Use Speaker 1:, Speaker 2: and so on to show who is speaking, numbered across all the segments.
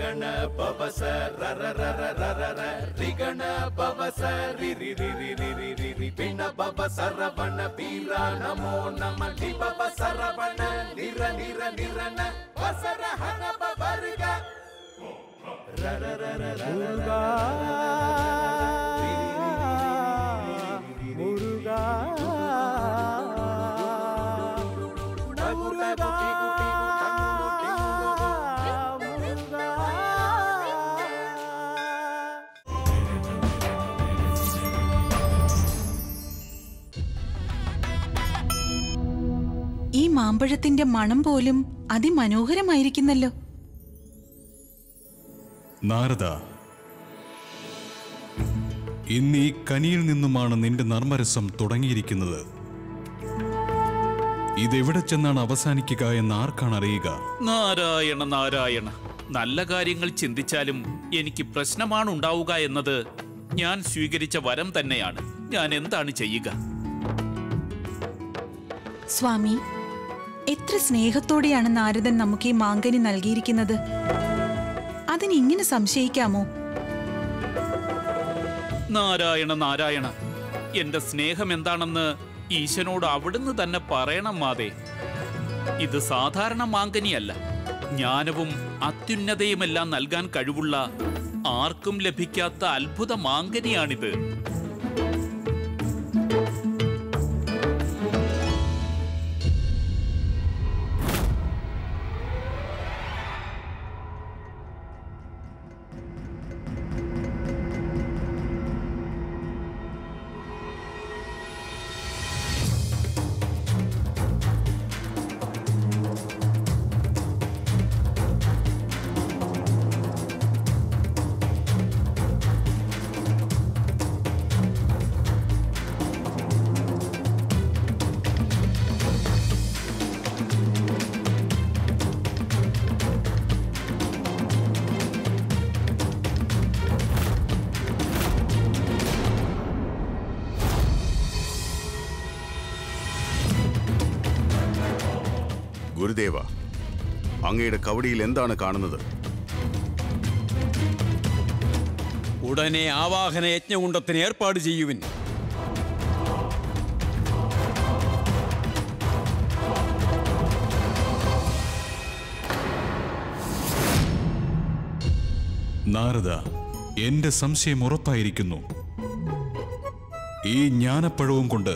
Speaker 1: ரிகண பவச ரர ரர ரர ர ரிகண பவச ரி ரி ரி ரி ரி ரி ரி ரி. பின்ன பப சரவண பீரா நமோ நம டி பப சரவண. நிர நிர நிரன வசர ஹன பவருக ரர ரர ரர
Speaker 2: முருகா
Speaker 3: മാമ്പഴത്തിന്റെ മണം പോലും അതിമനോഹരമായിരിക്കുന്നല്ലോ.
Speaker 4: നാരദ ഇന്ന് ഈ കനിയിൽ നിന്നുമാണ് നിന്റെ നർമ്മരസം തുടങ്ങിയിരിക്കുന്നത്. ഇതെവിടെ ചെന്നാണ് അവസാനിക്കുക എന്ന് ആർക്കാണ് അറിയുക?
Speaker 5: നാരായണ നാരായണ നല്ല കാര്യങ്ങൾ ചിന്തിച്ചാലും എനിക്ക് പ്രശ്നമാണ് ഉണ്ടാവുക എന്നത് ഞാൻ സ്വീകരിച്ച വരം തന്നെയാണ്. ഞാൻ എന്താണ് ചെയ്യുക?
Speaker 3: സ്വാമി എത്ര സ്നേഹത്തോടെയാണ് നാരദൻ നമുക്ക് ഈ മാങ്കനി നൽകിയിരിക്കുന്നത്? അതിനിങ്ങനെ സംശയിക്കാമോ?
Speaker 5: നാരായണ നാരായണ എന്റെ സ്നേഹം എന്താണെന്ന് ഈശനോട് അവിടുന്ന് തന്നെ പറയണം മാതേ ഇത് സാധാരണ മാങ്കനിയല്ല. ജ്ഞാനവും അത്യുന്നതയുമെല്ലാം നൽകാൻ കഴിവുള്ള ആർക്കും ലഭിക്കാത്ത അത്ഭുത മാങ്കനിയാണിത്.
Speaker 6: ഗുരുദേവ അങ്ങയുടെ കവടിയിൽ എന്താണ് കാണുന്നത്?
Speaker 7: ഉടനെ ആവാഹന യജ്ഞകുണ്ടത്തിന് ഏർപ്പാട് ചെയ്യുവിൻ.
Speaker 4: നാരദ എന്റെ സംശയം ഉറപ്പായിരിക്കുന്നു. ഈ ജ്ഞാനപ്പഴവും കൊണ്ട്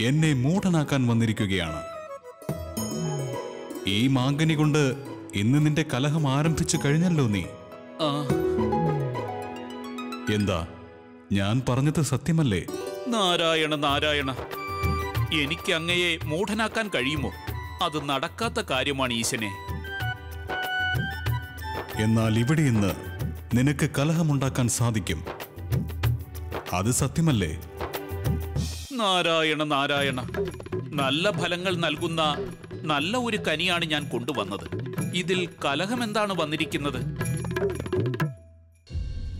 Speaker 4: എന്നെ മൂടനാക്കാൻ വന്നിരിക്കുകയാണ്. ഈ മാങ്കനി കൊണ്ട് ഇന്ന് നിന്റെ കലഹം ആരംഭിച്ചു കഴിഞ്ഞല്ലോ നീ. എന്താ? ഞാൻ പറഞ്ഞത് സത്യമല്ലേ?
Speaker 5: നാരായണ നാരായണ. എനിക്ക് അങ്ങയെ മൂഢനാക്കാൻ കഴിയുമോ? അത് നടക്കാത്ത കാര്യമാണ് ഈശനെ.
Speaker 4: എന്നാൽ ഇവിടെ ഇന്ന് നിനക്ക് കലഹമുണ്ടാക്കാൻ സാധിക്കും. അത് സത്യമല്ലേ?
Speaker 5: നാരായണ നാരായണ. നല്ല ഫലങ്ങൾ നൽകുന്ന നല്ല ഒരു കനിയാണ് ഞാൻ കൊണ്ടുവന്നത്. ഇതിൽ കലഹം എന്താണ് വന്നിരിക്കുന്നത്?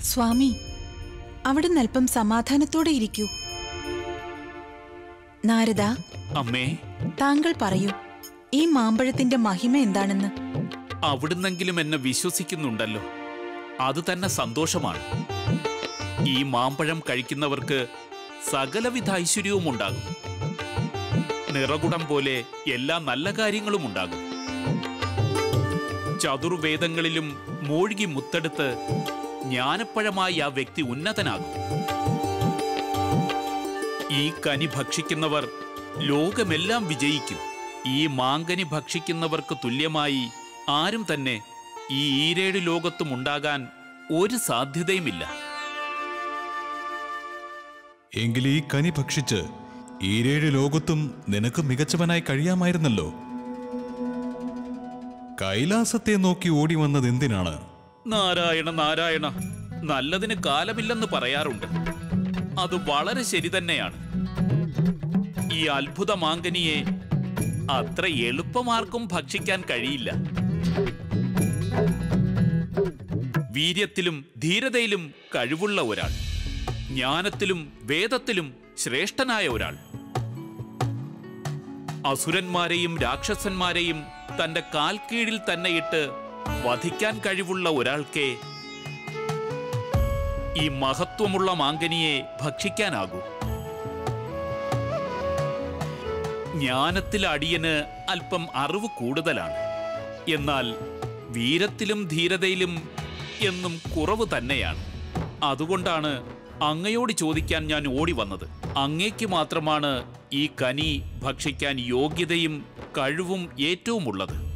Speaker 3: സ്വാമി അവിടെ അല്പം സമാധാനത്തോടെ ഇരിക്കൂ. നാരദ
Speaker 5: അമ്മേ.
Speaker 3: താങ്കൾ പറയൂ ഈ മാമ്പഴത്തിന്റെ മഹിമ എന്താണെന്ന്?
Speaker 5: അവിടുന്നെങ്കിലും എന്നെ വിശ്വസിക്കുന്നുണ്ടല്ലോ. അത് തന്നെ സന്തോഷമാണ്. ഈ മാമ്പഴം കഴിക്കുന്നവർക്ക് സകലവിധ ഐശ്വര്യവും ഉണ്ടാകും. നിറകുടം പോലെ എല്ലാ നല്ല കാര്യങ്ങളും ഉണ്ടാകും. ചതുർവേദങ്ങളിലും മൂഴുകി മുത്തെടുത്ത് ജ്ഞാനപ്പഴമായി ആ വ്യക്തി ഉന്നതനാകും. ഈ കനി ഭക്ഷിക്കുന്നവർ ലോകമെല്ലാം വിജയിക്കും. ഈ മാങ്കനി ഭക്ഷിക്കുന്നവർക്ക് തുല്യമായി ആരും തന്നെ ഈ ഈരേഴ് ലോകത്തും ഉണ്ടാകാൻ ഒരു സാധ്യതയുമില്ല.
Speaker 4: എങ്കിൽ ഈ കനി ഭക്ഷിച്ച് ഈരേഴ് ലോകത്തും നിനക്ക് മികച്ചവനായി കഴിയാമായിരുന്നല്ലോ. കൈലാസത്തെ നോക്കി ഓടി വന്നത് എന്തിനാണ്?
Speaker 5: നാരായണ നാരായണ നല്ലതിന് കാലമില്ലെന്ന് പറയാറുണ്ട്. അത് വളരെ ശരി തന്നെയാണ്. ഈ അത്ഭുത മാങ്കനിയെ അത്ര എളുപ്പമാർക്കും ഭക്ഷിക്കാൻ കഴിയില്ല. വീര്യത്തിലും ധീരതയിലും കഴിവുള്ള ഒരാൾ. ജ്ഞാനത്തിലും വേദത്തിലും ശ്രേഷ്ഠനായ ഒരാൾ. അസുരന്മാരെയും രാക്ഷസന്മാരെയും തന്റെ കാൽ കീഴിൽ തന്നെ ഇട്ട് വധിക്കാൻ കഴിവുള്ള ഒരാൾക്കേ ഈ മഹത്വമുള്ള മാങ്കനിയെ ഭക്ഷിക്കാനാകൂ. ജ്ഞാനത്തിൽ അടിയന് അല്പം അറിവ് കൂടുതലാണ്. എന്നാൽ വീരത്തിലും ധീരതയിലും എന്നും കുറവ് തന്നെയാണ്. അതുകൊണ്ടാണ് അങ്ങയോട് ചോദിക്കാൻ ഞാൻ ഓടി വന്നത്. അങ്ങേക്ക് മാത്രമാണ് ഈ കനി ഭക്ഷിക്കാൻ യോഗ്യതയും കഴിവും ഏറ്റവും ഉള്ളത്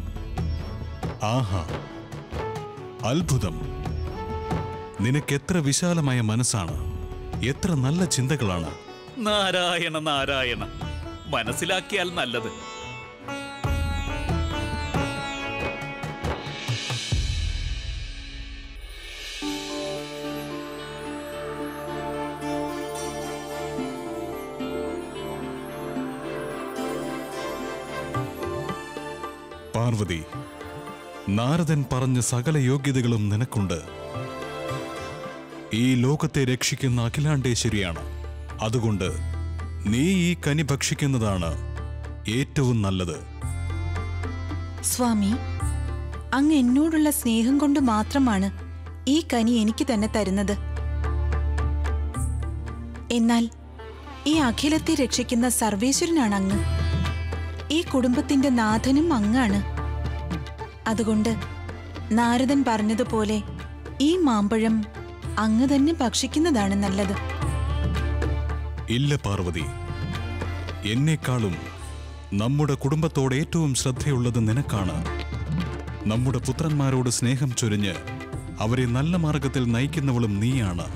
Speaker 4: ആഹാ. അത്ഭുതം. നിനക്കെത്ര വിശാലമായ മനസ്സാണ്. എത്ര നല്ല ചിന്തകളാണ്.
Speaker 5: നാരായണ നാരായണ. മനസ്സിലാക്കിയാൽ നല്ലത്.
Speaker 4: നാരദൻ പറഞ്ഞ സകല യോഗ്യതകളും നിനക്കുണ്ട്. ഈ ലോകത്തെ രക്ഷിക്കുന്ന അഖിലാണ്ടേശ്വരിയാണ്. അതുകൊണ്ട് നീ ഈ കനി ഭക്ഷിക്കുന്നതാണ് ഏറ്റവും നല്ലത്.
Speaker 3: സ്വാമി അങ്ങ് എന്നോടുള്ള സ്നേഹം കൊണ്ട് മാത്രമാണ് ഈ കനി എനിക്ക് തന്നെ തരുന്നത്. എന്നാൽ ഈ അഖിലത്തെ രക്ഷിക്കുന്ന സർവേശ്വരനാണ് അങ്ങ്. ഈ കുടുംബത്തിന്റെ നാഥനും അങ്ങാണ്. അതുകൊണ്ട് നാരദൻ പറഞ്ഞതുപോലെ ഈ മാമ്പഴം അങ്ങ് തന്നെ ഭക്ഷിക്കുന്നതാണ് നല്ലത്.
Speaker 4: ഇല്ല പാർവതി എന്നെക്കാളും നമ്മുടെ കുടുംബത്തോട് ഏറ്റവും ശ്രദ്ധയുള്ളത് നിനക്കാണ്. നമ്മുടെ പുത്രന്മാരോട് സ്നേഹം ചൊരിഞ്ഞ് അവരെ നല്ല മാർഗത്തിൽ നയിക്കുന്നവളും നീയാണ്.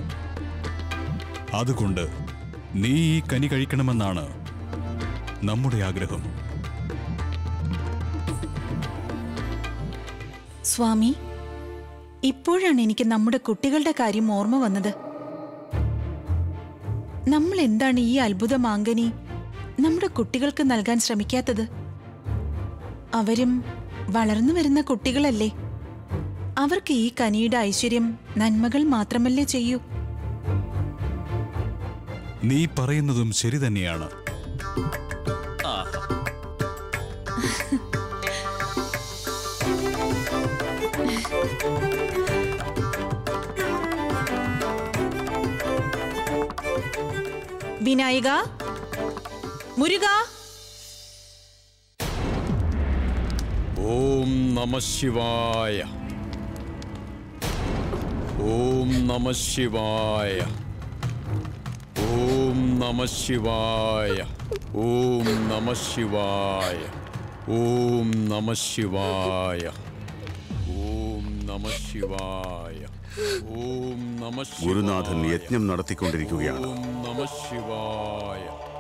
Speaker 4: അതുകൊണ്ട് നീ ഈ കനി കഴിക്കണമെന്നാണ് നമ്മുടെ ആഗ്രഹം.
Speaker 3: സ്വാമി ഇപ്പോഴാണ് എനിക്ക് നമ്മുടെ കുട്ടികളുടെ കാര്യം ഓർമ്മ വന്നത്. നമ്മൾ എന്താണ് ഈ അത്ഭുത മാങ്കനി നമ്മുടെ കുട്ടികൾക്ക് നൽകാൻ ശ്രമിക്കാത്തത്? അവരും വളർന്നു വരുന്ന കുട്ടികളല്ലേ. അവർക്ക് ഈ കനിയുടെ ഐശ്വര്യം നന്മകൾ മാത്രമല്ലേ ചെയ്യൂ?
Speaker 4: നീ പറയുന്നതും ശരി തന്നെയാണ്.
Speaker 3: വിനായിക മുരുക
Speaker 7: ഓം നമ ശിവായ ഓം നമ ശിവായ ഓം നമ ശിവായ ഓം നമ ശിവായ ഓം നമ ശിവായ ഓം നമ ശിവായ ഓം നമ ശിവായ
Speaker 6: ഗുരുനാഥൻ യജ്ഞം നടത്തിക്കൊണ്ടിരിക്കുകയാണ്.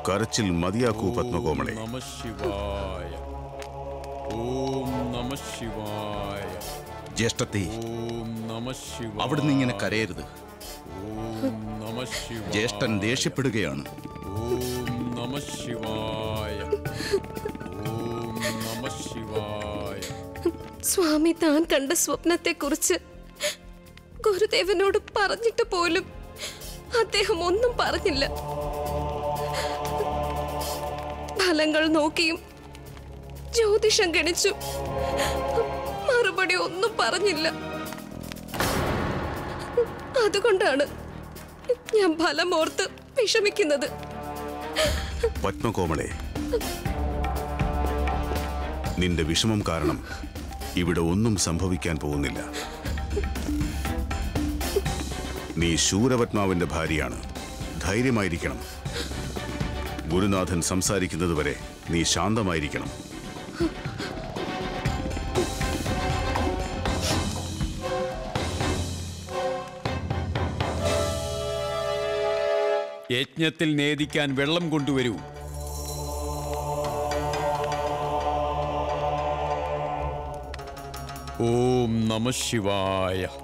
Speaker 6: കരച്ചിൽ മതിയാക്കൂ പത്മകോമളെ.
Speaker 2: ജ്യേഷ്ഠത്തെ അവിടുന്ന് ഇങ്ങനെ കരയരുത്. ജ്യേഷ്ഠൻ ദേഷ്യപ്പെടുകയാണ്.
Speaker 8: സ്വാമി താൻ കണ്ട സ്വപ്നത്തെക്കുറിച്ച് ഗുരുദേവനോട് പറഞ്ഞിട്ട് പോലും അദ്ദേഹം ഒന്നും പറഞ്ഞില്ല. ഫലങ്ങൾ നോക്കിയും ജ്യോതിഷം ഗണിച്ചു. മറുപടി ഒന്നും പറഞ്ഞില്ല. അതുകൊണ്ടാണ് ഞാൻ ഫലമോർത്ത് വിഷമിക്കുന്നത്.
Speaker 6: പത്മകോമളെ നിന്റെ വിഷമം കാരണം ഇവിടെ ഒന്നും സംഭവിക്കാൻ പോകുന്നില്ല. നീ ശൂരപത്മാവിന്റെ ഭാര്യയാണ്. ധൈര്യമായിരിക്കണം. ഗുരുനാഥൻ സംസാരിക്കുന്നതുവരെ നീ ശാന്തമായിരിക്കണം.
Speaker 7: യജ്ഞത്തിൽ നേദിക്കാൻ വെള്ളം കൊണ്ടുവരൂ. ഓം നമ ശിവായ.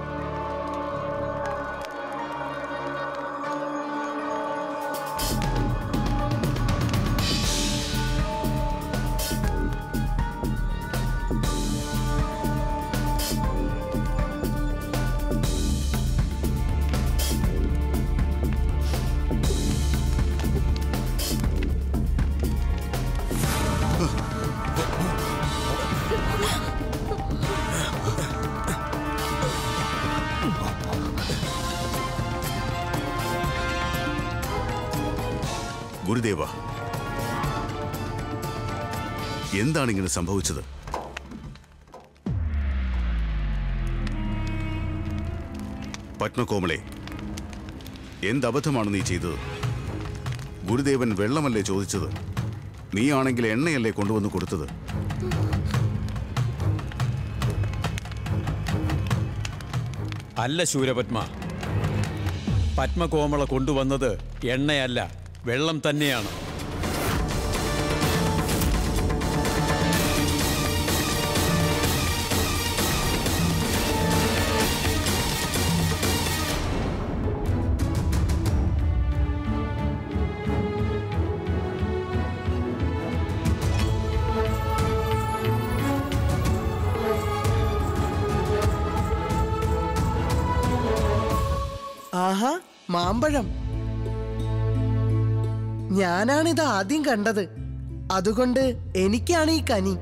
Speaker 6: എന്താണ് ഇങ്ങനെ സംഭവിച്ചത്? പത്മകോമളെ എന്തബദ്ധമാണ് നീ ചെയ്തത്? ഗുരുദേവൻ വെള്ളമല്ലേ ചോദിച്ചത്? നീ ആണെങ്കിൽ എണ്ണയല്ലേ കൊണ്ടുവന്ന് കൊടുത്തത്?
Speaker 7: അല്ല ശൂരപത്മ. പത്മകോമള കൊണ്ടുവന്നത് എണ്ണയല്ല വെള്ളം തന്നെയാണ്.
Speaker 9: ഞാനാണിത് ആദ്യം കണ്ടത്. അതുകൊണ്ട് എനിക്കാണ് ഈ കനി.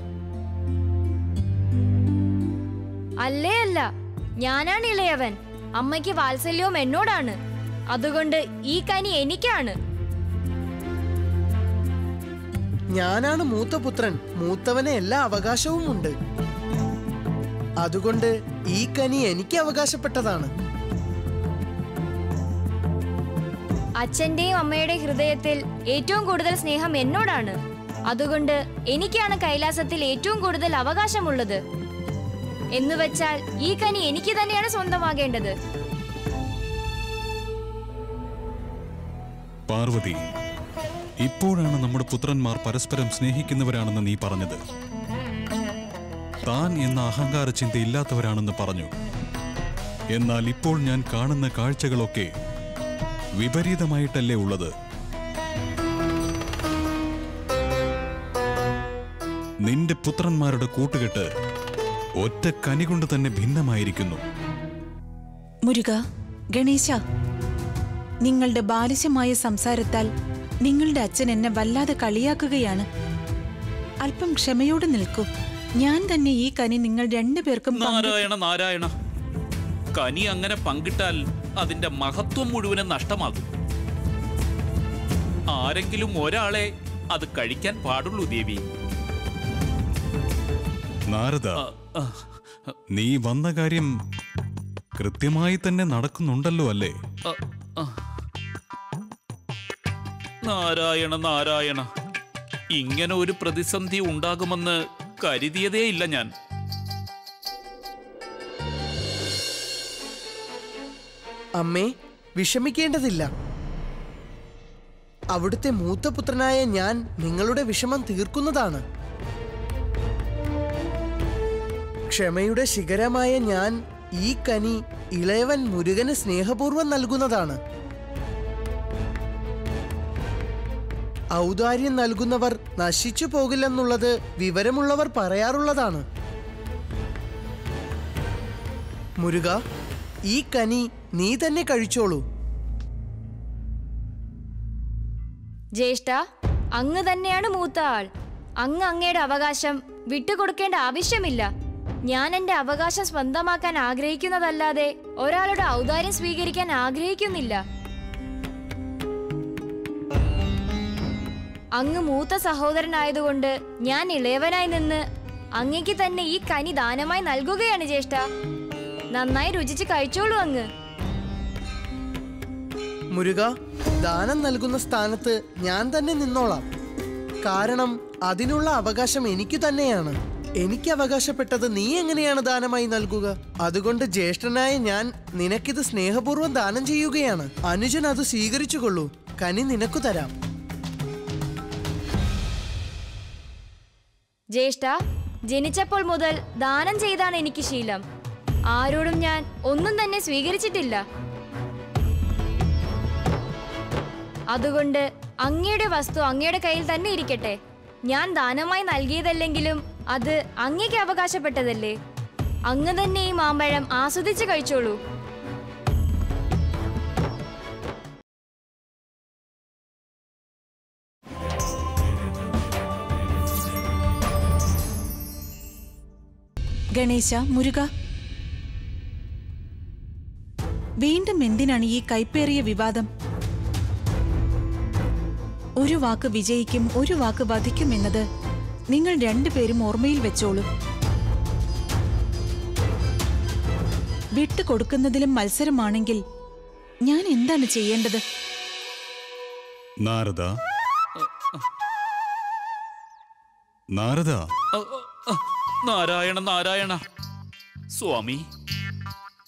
Speaker 10: അല്ലേ അല്ല. ഞാനാണ് ഇളയവൻ. അമ്മയ്ക്ക് വാത്സല്യവും എന്നോടാണ്. അതുകൊണ്ട് ഈ കനി എനിക്കാണ്.
Speaker 9: ഞാനാണ് മൂത്ത പുത്രൻ. മൂത്തവന് എല്ലാ അവകാശവും ഉണ്ട് അതുകൊണ്ട് ഈ കനി എനിക്ക് അവകാശപ്പെട്ടതാണ്.
Speaker 10: അച്ഛന്റെയും അമ്മയുടെയും ഹൃദയത്തിൽ ഏറ്റവും കൂടുതൽ സ്നേഹം എന്നോടാണ്. അതുകൊണ്ട് എനിക്കാണ് കൈലാസത്തിൽ ഏറ്റവും കൂടുതൽ അവകാശമുള്ളത്. എന്ന് വെച്ചാൽ ഈ കനി എനിക്ക് തന്നെയാണ് സ്വന്തമാകേണ്ടത്.
Speaker 4: പാർവതി ഇപ്പോഴാണ് നമ്മുടെ പുത്രന്മാർ പരസ്പരം സ്നേഹിക്കുന്നവരാണെന്ന് നീ പറഞ്ഞത്. താൻ എന്ന അഹങ്കാര ചിന്ത ഇല്ലാത്തവരാണെന്ന് പറഞ്ഞു. എന്നാൽ ഇപ്പോൾ ഞാൻ കാണുന്ന കാഴ്ചകളൊക്കെ വിപരീതമായിട്ടല്ലേ ഉള്ളത്? നിന്റെ പുത്രന്മാരുടെ കൂട്ടുകെട്ട് ഒറ്റ കനി കൊണ്ട് തന്നെ ഭിന്നമായിരിക്കുന്നു.
Speaker 3: മുരുക ഗണേശ നിങ്ങളുടെ ബാലിശമായ സംസാരത്താൽ നിങ്ങളുടെ അച്ഛൻ എന്നെ വല്ലാതെ കളിയാക്കുകയാണ്. അല്പം ക്ഷമയോടെ നിൽക്കൂ. ഞാൻ തന്നെ ഈ കനി നിങ്ങൾ രണ്ടുപേർക്കും
Speaker 5: നാരായണ നാരായണ. കനി അങ്ങനെ പങ്കിട്ടാൽ അതിന്റെ മഹത്വം മുഴുവനും നഷ്ടമാകും. ആരെങ്കിലും ഒരാളെ അത് കഴിക്കാൻ പാടുള്ളൂ ദേവി.
Speaker 4: നാരദ നീ വന്ന കാര്യം കൃത്യമായി തന്നെ നടക്കുന്നുണ്ടല്ലോ അല്ലേ.
Speaker 5: നാരായണ നാരായണ. ഇങ്ങനെ ഒരു പ്രതിസന്ധി ഉണ്ടാകുമെന്ന് കരുതിയതേയില്ല ഞാൻ.
Speaker 9: അമ്മേ വിഷമിക്കേണ്ടതില്ല. അവിടുത്തെ മൂത്ത പുത്രനായ ഞാൻ നിങ്ങളുടെ വിഷമം തീർക്കുന്നതാണ്. ക്ഷമയുടെ ശിഖരമായ ഞാൻ ഈ കനി ഇളയവൻ മുരുകന് സ്നേഹപൂർവം നൽകുന്നതാണ്. ഔദാര്യം നൽകുന്നവർ നശിച്ചു പോകില്ലെന്നുള്ളത് വിവരമുള്ളവർ പറയാറുള്ളതാണ്. മുരുക ഈ കനി നീ തന്നെ കഴിച്ചോളൂ.
Speaker 10: ജ്യേഷ്ഠ അങ്ങ് തന്നെയാണ് മൂത്ത ആൾ. അങ്ങ് അങ്ങയുടെ അവകാശം വിട്ടുകൊടുക്കേണ്ട ആവശ്യമില്ല. ഞാൻ എന്റെ അവകാശം സ്വന്തമാക്കാൻ ആഗ്രഹിക്കുന്നതല്ലാതെ ഒരാളുടെ ഔദാര്യം സ്വീകരിക്കാൻ ആഗ്രഹിക്കുന്നില്ല. അങ്ങ് മൂത്ത സഹോദരനായതുകൊണ്ട് ഞാൻ ഇളയവനായി നിന്ന് അങ്ങയ്ക്ക് തന്നെ ഈ കനി ദാനമായി നൽകുകയാണ് ജ്യേഷ്ഠ. നന്നായി രുചിച്ച് കഴിച്ചോളൂ അങ്ങ്.
Speaker 9: മുരുക ദാനം നൽകുന്ന സ്ഥാനത്ത് ഞാൻ തന്നെ നിന്നോളാം. കാരണം അതിനുള്ള അവകാശം എനിക്ക് തന്നെയാണ്. എനിക്ക് അവകാശപ്പെട്ടത് നീ എങ്ങനെയാണ് ദാനമായി നൽകുക? അതുകൊണ്ട് ജ്യേഷ്ഠനായ ഞാൻ നിനക്കിത് സ്നേഹപൂർവം ദാനം ചെയ്യുകയാണ്. അനുജൻ അത് സ്വീകരിച്ചുകൊള്ളൂ. കനി നിനക്കു തരാം.
Speaker 10: ജ്യേഷ്ഠ ജനിച്ചപ്പോൾ മുതൽ ദാനം ചെയ്താണ് എനിക്ക് ശീലം. ആരോടും ഞാൻ ഒന്നും തന്നെ സ്വീകരിച്ചിട്ടില്ല. അതുകൊണ്ട് അങ്ങയുടെ വസ്തു അങ്ങയുടെ കയ്യിൽ തന്നെ ഇരിക്കട്ടെ. ഞാൻ ദാനമായി നൽകിയതല്ലെങ്കിലും അത് അങ്ങയ്ക്ക് അവകാശപ്പെട്ടതല്ലേ? അങ്ങ് തന്നെ ഈ മാമ്പഴം ആസ്വദിച്ച് കഴിച്ചോളൂ.
Speaker 3: ഗണേശ മുരുക. വീണ്ടും എന്തിനാണ് ഈ കൈപ്പേറിയ വിവാദം? ഒരു വാക്ക് വിജയിക്കും ഒരു വാക്ക് വധിക്കും എന്നത് നിങ്ങൾ രണ്ടുപേരും ഓർമ്മയിൽ വെച്ചോളൂ. വിട്ടുകൊടുക്കുന്നതിലും മത്സരമാണെങ്കിൽ ഞാൻ എന്താണ് ചെയ്യേണ്ടത്?
Speaker 4: നാരദ. നാരദ.
Speaker 5: നാരായണ നാരായണ. സ്വാമി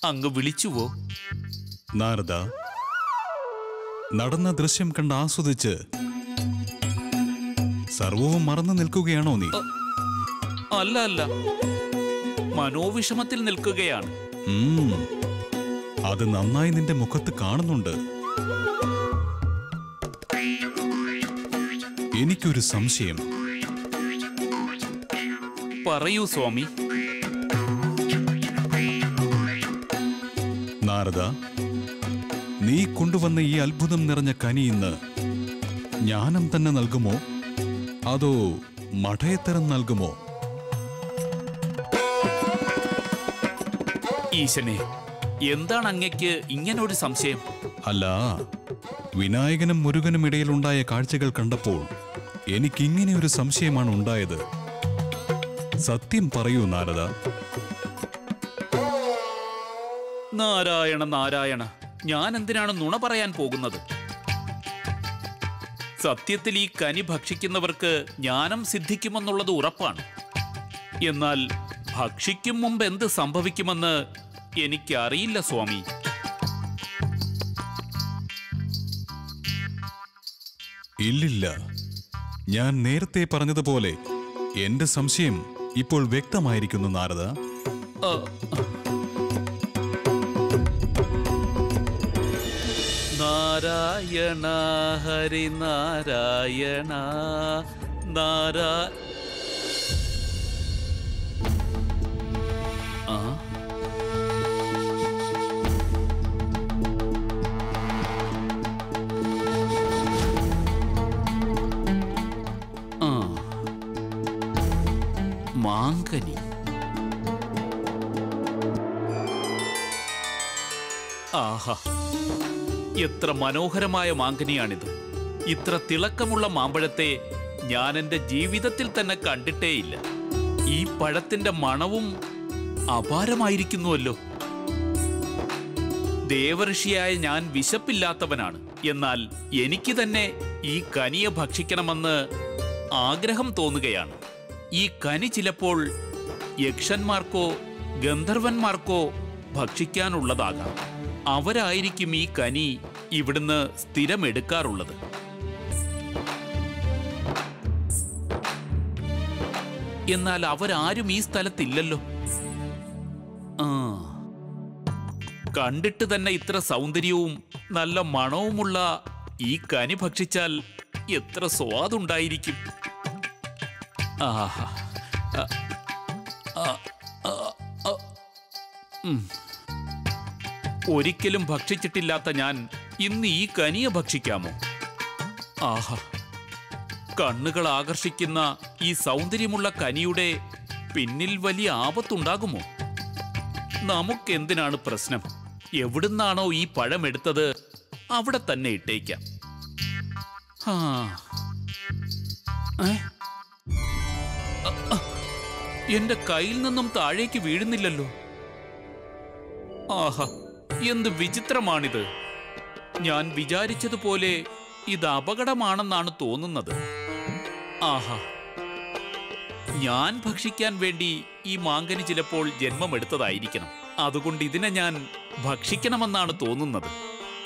Speaker 5: അങ്ങ് വിളിച്ചുവോ?
Speaker 4: നാരദ. നടന്ന ദൃശ്യം കണ്ട് ആസ്വദിച്ച് സർവവും മറന്നു നിൽക്കുകയാണോ നീ?
Speaker 5: അല്ല അല്ല. മനോവിഷമത്തിൽ നിൽക്കുകയാണ്.
Speaker 4: അത് നന്നായി നിന്റെ മുഖത്ത് കാണുന്നുണ്ട്. എനിക്കൊരു സംശയം.
Speaker 5: പറയൂ സ്വാമി.
Speaker 4: നാരദ നീ കൊണ്ടുവന്ന ഈ അത്ഭുതം നിറഞ്ഞ കനി ഇന്ന് ജ്ഞാനം തന്നെ നൽകുമോ? അതോ മഠയത്തരം നൽകുമോ?
Speaker 5: ഈശനെ എന്താണ് അങ്ങയ്ക്ക് ഒരു സംശയം?
Speaker 4: അല്ല വിനായകനും മുരുകനും ഇടയിലുണ്ടായ കാഴ്ചകൾ കണ്ടപ്പോൾ എനിക്കിങ്ങനെ ഒരു സംശയമാണ് ഉണ്ടായത്. സത്യം പറയൂ നാരദ.
Speaker 5: നാരായണ നാരായണ ഞാൻ എന്തിനാണ് നുണ പറയാൻ പോകുന്നത്? സത്യത്തിൽ ഈ കനി ഭക്ഷിക്കുന്നവർക്ക് ജ്ഞാനം സിദ്ധിക്കുമെന്നുള്ളത് ഉറപ്പാണ്. എന്നാൽ ഭക്ഷിക്കും മുമ്പ് എന്ത് സംഭവിക്കുമെന്ന് എനിക്കറിയില്ല സ്വാമി.
Speaker 4: ഇല്ലില്ല. ഞാൻ നേരത്തെ പറഞ്ഞതുപോലെ എന്റെ സംശയം ഇപ്പോൾ വ്യക്തമായിരിക്കുന്നു നാരദ.
Speaker 5: നാരായണ ഹരി നാരായണ നാരാ ആ? മാങ്കനി. ആഹാ. എത്ര മനോഹരമായ മാങ്കനിയാണിത്. ഇത്ര തിളക്കമുള്ള മാമ്പഴത്തെ ഞാൻ എന്റെ ജീവിതത്തിൽ തന്നെ കണ്ടിട്ടേയില്ല. ഈ പഴത്തിന്റെ മണവും അപാരമായിരിക്കുന്നുവല്ലോ. ദേവഋഷിയായ ഞാൻ വിശപ്പില്ലാത്തവനാണ്. എന്നാൽ എനിക്ക് തന്നെ ഈ കനിയെ ഭക്ഷിക്കണമെന്ന് ആഗ്രഹം തോന്നുകയാണ്. ഈ കനി ചിലപ്പോൾ യക്ഷന്മാർക്കോ ഗന്ധർവന്മാർക്കോ ഭക്ഷിക്കാനുള്ളതാകാം. അവരായിരിക്കും ഈ കനി ഇവിടുന്ന് സ്ഥിരം എടുക്കാറുള്ളത് എന്നാൽ അവരാരും ഈ സ്ഥലത്തില്ലല്ലോ. ആ. കണ്ടിട്ട് തന്നെ ഇത്ര സൗന്ദര്യവും നല്ല മണവുമുള്ള ഈ കനി ഭക്ഷിച്ചാൽ എത്ര സ്വാദുണ്ടായിരിക്കും. ഒരിക്കലും ഭക്ഷിച്ചിട്ടില്ലാത്ത ഞാൻ ഇന്ന് ഈ കനിയെ ഭക്ഷിക്കാമോ? ആഹാ. കണ്ണുകൾ ആകർഷിക്കുന്ന ഈ സൗന്ദര്യമുള്ള കനിയുടെ പിന്നിൽ വലിയ ആപത്തുണ്ടാകുമോ? നമുക്കെന്തിനാണ് പ്രശ്നം? എവിടുന്നാണോ ഈ പഴം എടുത്തത് അവിടെ തന്നെ ഇട്ടേക്കാം. ആ. എന്റെ കയ്യിൽ നിന്നും താഴേക്ക് വീഴുന്നില്ലല്ലോ. ആഹാ എന്ത് വിചിത്രമാണിത്. ഞാൻ വിചാരിച്ചതുപോലെ ഇത് അപകടമാണെന്നാണ് തോന്നുന്നത്. ആഹാ. ഞാൻ ഭക്ഷിക്കാൻ വേണ്ടി ഈ മാങ്കന് ചിലപ്പോൾ ജന്മമെടുത്തതായിരിക്കണം. അതുകൊണ്ട് ഇതിനെ ഞാൻ ഭക്ഷിക്കണമെന്നാണ് തോന്നുന്നത്.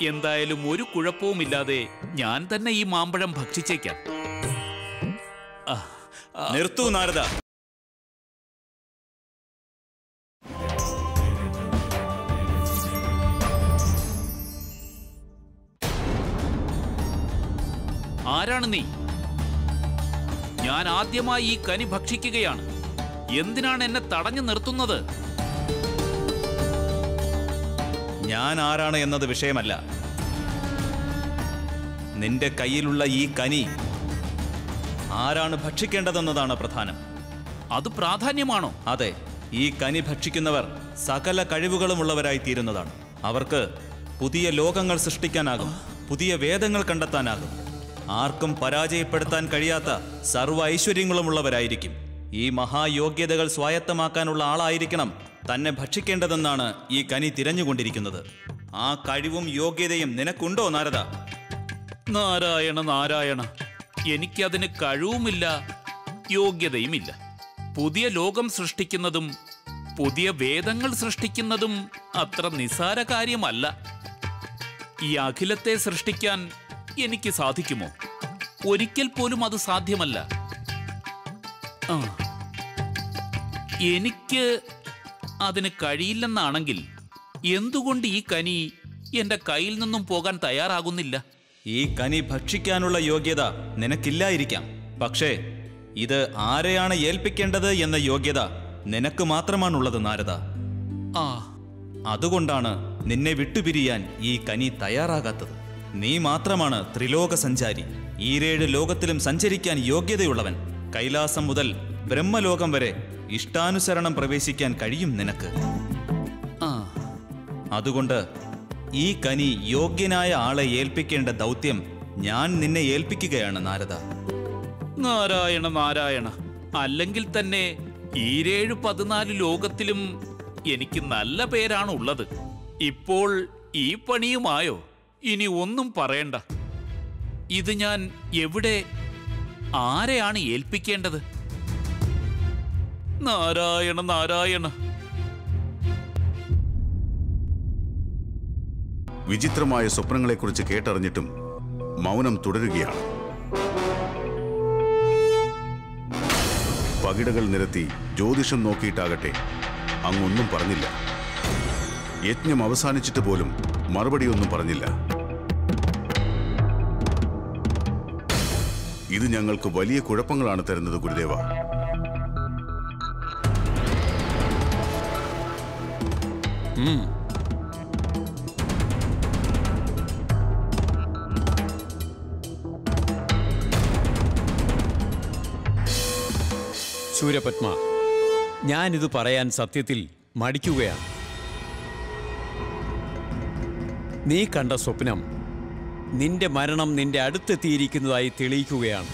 Speaker 5: എന്തായാലും ഒരു കുഴപ്പവുമില്ലാതെ ഞാൻ തന്നെ ഈ മാമ്പഴം ഭക്ഷിച്ചേക്കാം.
Speaker 11: നിർത്തൂ നാരദ.
Speaker 5: ആരാണ് നീ? ഞാൻ ആദ്യമായി ഈ കനി ഭക്ഷിക്കുകയാണ്. എന്തിനാണ് എന്നെ തടഞ്ഞു നിർത്തുന്നത്?
Speaker 11: ഞാൻ ആരാണ് എന്നത് വിഷയമല്ല. നിന്റെ കയ്യിലുള്ള ഈ കനി ആരാണ് ഭക്ഷിക്കേണ്ടതെന്നതാണ് പ്രധാനം.
Speaker 5: അത് പ്രാധാന്യമാണോ?
Speaker 11: അതെ ഈ കനി ഭക്ഷിക്കുന്നവർ സകല കഴിവുകളുമുള്ളവരായി തീരുന്നതാണ്. അവർക്ക് പുതിയ ലോകങ്ങൾ സൃഷ്ടിക്കാനാകും പുതിയ വേദങ്ങൾ കണ്ടെത്താനാകും. ആർക്കും പരാജയപ്പെടുത്താൻ കഴിയാത്ത സർവ ഐശ്വര്യങ്ങളുമുള്ളവരായിരിക്കും. ഈ മഹായോഗ്യതകൾ സ്വായത്തമാക്കാനുള്ള ആളായിരിക്കണം തന്നെ ഭക്ഷിക്കേണ്ടതെന്നാണ് ഈ കനി തിരഞ്ഞുകൊണ്ടിരിക്കുന്നത്. ആ കഴിവും യോഗ്യതയും നിനക്കുണ്ടോ നാരദ?
Speaker 5: നാരായണ നാരായണ എനിക്കതിന് കഴിവുമില്ല യോഗ്യതയുമില്ല. പുതിയ ലോകം സൃഷ്ടിക്കുന്നതും പുതിയ വേദങ്ങൾ സൃഷ്ടിക്കുന്നതും അത്ര നിസാര കാര്യമല്ല. ഈ അഖിലത്തെ സൃഷ്ടിക്കാൻ എനിക്ക് സാധിക്കുമോ? ഒരിക്കൽ പോലും അത് സാധ്യമല്ല. എനിക്ക് അതിന് കഴിയില്ലെന്നാണെങ്കിൽ എന്തുകൊണ്ട് ഈ കനി എന്റെ കയ്യിൽ നിന്നും പോകാൻ തയ്യാറാകുന്നില്ല?
Speaker 11: ഈ കനി ഭക്ഷിക്കാനുള്ള യോഗ്യത നിനക്കില്ലായിരിക്കാം. പക്ഷേ ഇത് ആരെയാണ് ഏൽപ്പിക്കേണ്ടത് എന്ന യോഗ്യത നിനക്ക് മാത്രമാണുള്ളത് നാരദ.
Speaker 5: ആ.
Speaker 11: അതുകൊണ്ടാണ് നിന്നെ വിട്ടുപിരിയാൻ ഈ കനി തയ്യാറാകാത്തത്. നീ മാത്രമാണ് ത്രിലോക സഞ്ചാരി ഈരേഴ് ലോകത്തിലും സഞ്ചരിക്കാൻ യോഗ്യതയുള്ളവൻ. കൈലാസം മുതൽ ബ്രഹ്മലോകം വരെ ഇഷ്ടാനുസരണം പ്രവേശിക്കാൻ കഴിയും നിനക്ക്.
Speaker 5: ആ.
Speaker 11: അതുകൊണ്ട് ഈ കനി യോഗ്യനായ ആളെ ഏൽപ്പിക്കേണ്ട ദൗത്യം ഞാൻ നിന്നെ ഏൽപ്പിക്കുകയാണ് നാരദ.
Speaker 5: നാരായണ നാരായണ അല്ലെങ്കിൽ തന്നെ ഈരേഴ് പതിനാല് ലോകത്തിലും എനിക്ക് നല്ല പേരാണ് ഉള്ളത് ഇപ്പോൾ ഈ പണിയുമായോ? ഇനി ഒന്നും പറയണ്ട. ഇത് ഞാൻ എവിടെ ആരെയാണ് ഏൽപ്പിക്കേണ്ടത്? നാരായണ നാരായണ.
Speaker 6: വിചിത്രമായ സ്വപ്നങ്ങളെക്കുറിച്ച് കേട്ടറിഞ്ഞിട്ടും മൗനം തുടരുകയാണ്. പകിടകൾ നിരത്തി ജ്യോതിഷം നോക്കിയിട്ടാകട്ടെ അങ്ങൊന്നും പറഞ്ഞില്ല. യജ്ഞം അവസാനിച്ചിട്ട് പോലും മറുപടിയൊന്നും പറഞ്ഞില്ല. ഇത് ഞങ്ങൾക്ക് വലിയ കുഴപ്പങ്ങളാണ് തരുന്നത് ഗുരുദേവ.
Speaker 7: സൂര്യപത്മ ഞാനിത് പറയാൻ സത്യത്തിൽ മടിക്കുകയാണ്. നീ കണ്ട സ്വപ്നം നിന്റെ മരണം നിന്റെ അടുത്തെത്തിയിരിക്കുന്നതായി തെളിയിക്കുകയാണ്.